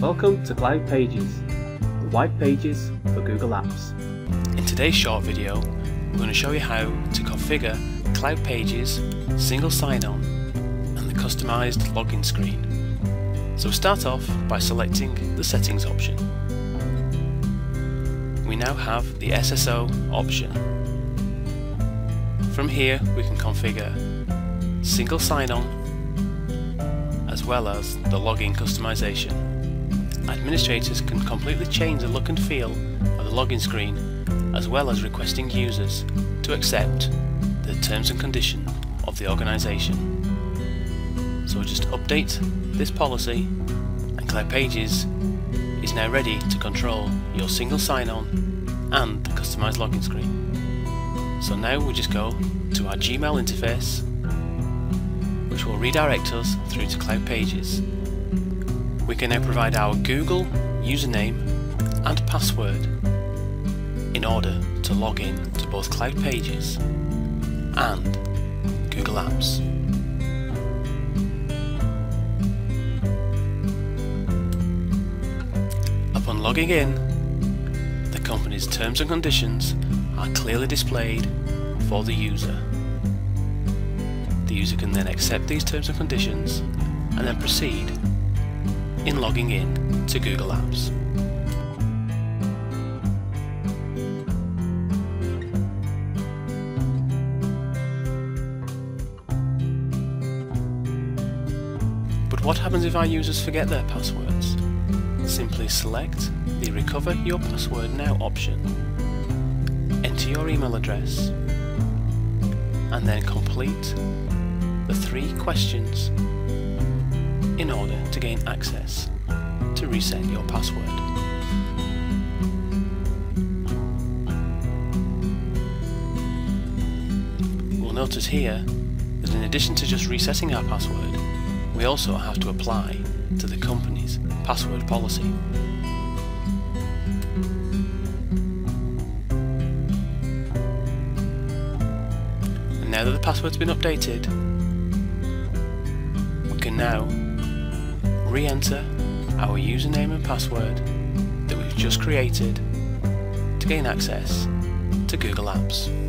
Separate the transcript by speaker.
Speaker 1: Welcome to Cloud Pages, the white pages for Google Apps.
Speaker 2: In today's short video, we're going to show you how to configure Cloud Pages, Single Sign-On and the customized login screen. So start off by selecting the Settings option. We now have the SSO option. From here we can configure Single Sign-On as well as the login customization. Administrators can completely change the look and feel of the login screen as well as requesting users to accept the terms and conditions of the organisation. So just update this policy and Cloud Pages is now ready to control your single sign-on and the customised login screen. So now we just go to our Gmail interface which will redirect us through to Cloud Pages. We can now provide our Google username and password in order to log in to both Cloud Pages and Google Apps. Upon logging in, the company's terms and conditions are clearly displayed for the user. The user can then accept these terms and conditions and then proceed in logging in to Google Apps. But what happens if our users forget their passwords? Simply select the Recover Your Password Now option, enter your email address, and then complete the three questions in order to gain access to reset your password. We'll notice here that in addition to just resetting our password, we also have to apply to the company's password policy. And now that the password's been updated, we can now re-enter our username and password that we've just created to gain access to Google Apps.